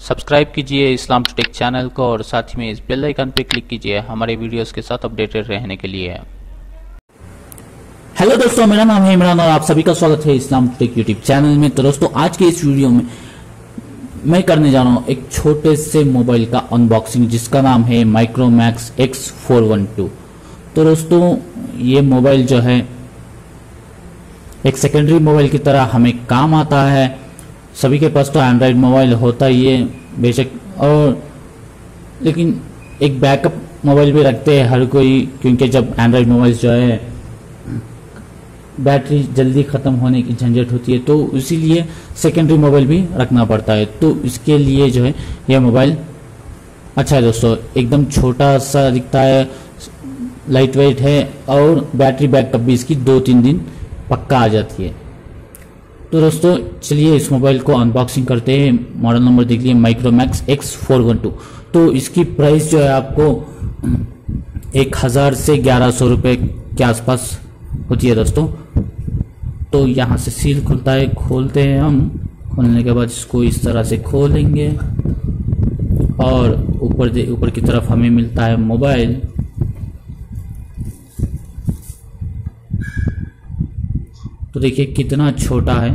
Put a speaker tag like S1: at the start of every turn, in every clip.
S1: Subscribe कीजिए इस्लाम take channel को और साथ ही में इस बेल आइकन पर क्लिक कीजिए हमारे वीडियोस के साथ अपडेटेड रहने के लिए।
S2: हेलो दोस्तों, मेरा नाम है इमरान और आप सभी का स्वागत है इस्लाम टेक यूट्यूब चैनल में। तो दोस्तों, आज के इस वीडियो में मैं करने जा रहा हूँ एक छोटे से मोबाइल का अनबॉक्सिंग जिसका नाम है Micromax X four one two तो दोस्तों, ये मोबाइल जो है, एक सेकेंडरी मोबाइल की तरह हमें काम आता है। सभी के पास तो एंड्रॉयड मोबाइल होता ही है, बेशक। और लेकिन एक बैकअप मोबाइल भी रखते हैं हर कोई, क्योंकि जब एंड्रॉयड मोबाइल जो है बैटरी जल्दी ख़त्म होने की झंझट होती है तो इसीलिए सेकेंडरी मोबाइल भी रखना पड़ता है। तो इसके लिए जो है, यह मोबाइल अच्छा है दोस्तों। एकदम छोटा सा दिखता है लाइट वेट है, और बैटरी बैकअप भी इसकी दो तीन दिन पक्का आ जाती है। तो दोस्तों, चलिए इस मोबाइल को अनबॉक्सिंग करते हैं। मॉडल नंबर देख लीजिए Micromax X four one two तो इसकी प्राइस जो है आपको, एक हज़ार से ग्यारह सौ रुपये के आसपास होती है दोस्तों। तो यहाँ से सील खुलता है, खोलते हैं हम। खोलने के बाद इसको इस तरह से खोलेंगे। और ऊपर ऊपर की तरफ़ हमें मिलता है मोबाइल तो देखिए कितना छोटा है,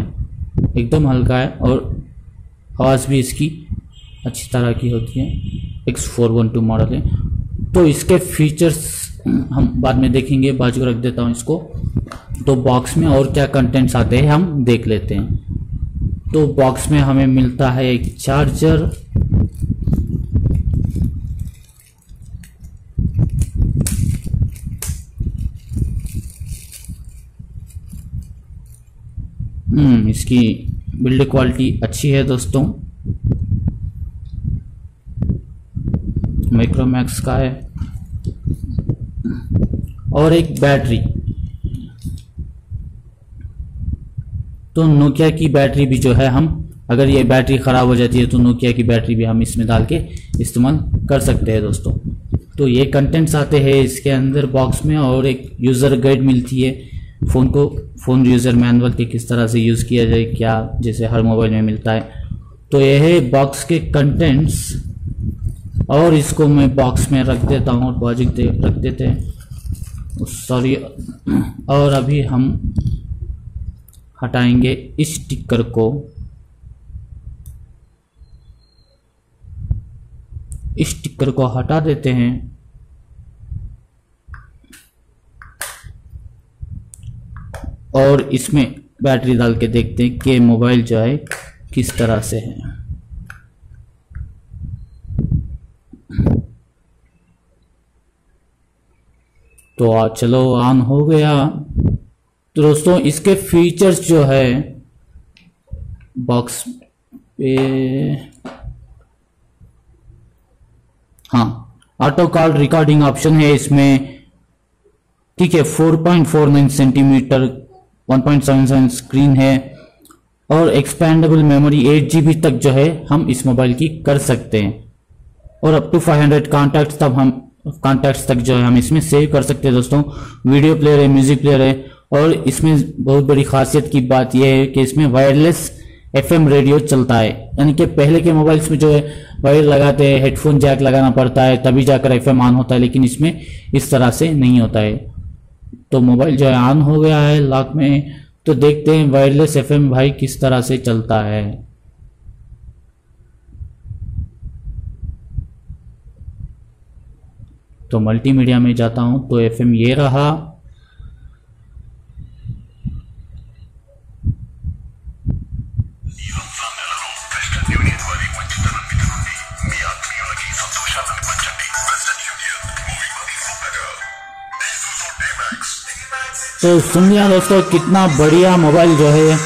S2: एकदम हल्का है और आवाज़ भी इसकी अच्छी तरह की होती है X four one two model है। तो इसके फीचर्स हम बाद में देखेंगे, बाजू रख देता हूँ इसको। तो बॉक्स में और क्या कंटेंट्स आते हैं, हम देख लेते हैं। तो बॉक्स में हमें मिलता है एक चार्जर इसकी बिल्ड क्वालिटी अच्छी है दोस्तों। माइक्रोमैक्स का है। और एक बैटरी तो नोकिया की बैटरी भी जो है हम अगर ये बैटरी ख़राब हो जाती है तो नोकिया की बैटरी भी हम इसमें डाल के इस्तेमाल कर सकते हैं दोस्तों। तो ये कंटेंट्स आते हैं इसके अंदर बॉक्स में और एक यूज़र गाइड मिलती है। फ़ोन को, फ़ोन यूज़र मैनुअल के किस तरह से यूज़ किया जाए, क्या जैसे हर मोबाइल में मिलता है। तो यह है बॉक्स के कंटेंट्स और इसको मैं बॉक्स में रख देता हूँ और बाजू दे, रख देते हैं। सॉरी और अभी हम हटाएँगे इस स्टिकर को। इस स्टिकर को हटा देते हैं। और इसमें बैटरी डाल के देखते हैं कि मोबाइल जो है किस तरह से है। तो आ, चलो ऑन हो गया। तो दोस्तों इसके फीचर्स जो है बॉक्स पे हाँ ऑटो कॉल रिकॉर्डिंग ऑप्शन है इसमें। ठीक है 4.49 सेंटीमीटर 1.77 स्क्रीन है और एक्सपेंडेबल मेमोरी एट जी तक जो है हम इस मोबाइल की कर सकते हैं। और अप टू 500 कॉन्टैक्ट्स तब हम कॉन्टैक्ट्स तक जो है हम इसमें सेव कर सकते हैं दोस्तों। वीडियो प्लेयर है म्यूज़िक प्लेयर है और इसमें बहुत बड़ी खासियत की बात यह है कि इसमें वायरलेस एफएम रेडियो चलता है। यानी कि पहले के मोबाइल्स में जो है वायर लगाते हैं हेडफोन जैक लगाना पड़ता है, तभी जाकर एफएम ऑन होता है, लेकिन इसमें इस तरह से नहीं होता है। तो मोबाइल जो है ऑन हो गया है लॉक में तो देखते हैं वायरलेस एफएम भाई किस तरह से चलता है। तो मल्टीमीडिया में जाता हूँ तो एफएम ये रहा। तो सुन लिया दोस्तों, कितना बढ़िया मोबाइल जो है।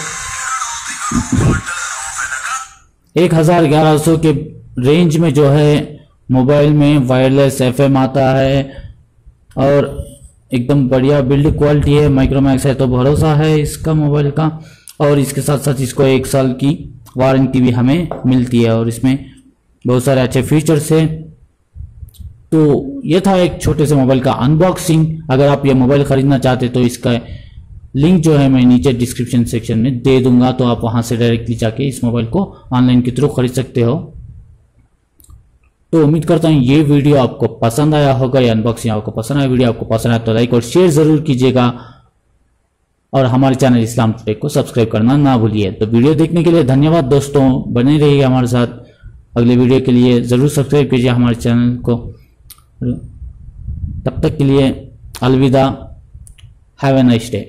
S2: एक हज़ार ग्यारह सौ के रेंज में जो है, मोबाइल में वायरलेस एफएम आता है और एकदम बढ़िया बिल्ड क्वालिटी है। माइक्रोमैक्स है तो भरोसा है इसका मोबाइल का और इसके साथ साथ इसको एक साल की वारंटी भी हमें मिलती है और इसमें बहुत सारे अच्छे फीचर्स हैं। तो ये था एक छोटे से मोबाइल का अनबॉक्सिंग अगर आप ये मोबाइल खरीदना चाहते तो इसका लिंक जो है मैं नीचे डिस्क्रिप्शन सेक्शन में दे दूँगा तो आप वहाँ से डायरेक्टली जाके इस मोबाइल को ऑनलाइन के थ्रू खरीद सकते हो। तो उम्मीद करता हूँ ये वीडियो आपको पसंद आया होगा, या अनबॉक्सिंग आपको पसंद आया, वीडियो आपको पसंद आया तो लाइक और शेयर ज़रूर कीजिएगा। और हमारे चैनल इस्लाम टुडे को सब्सक्राइब करना ना भूलिए। तो वीडियो देखने के लिए धन्यवाद दोस्तों, बने रहिए हमारे साथ। अगले वीडियो के लिए ज़रूर सब्सक्राइब कीजिए हमारे चैनल को। तब तक के लिए अलविदा। Have a nice day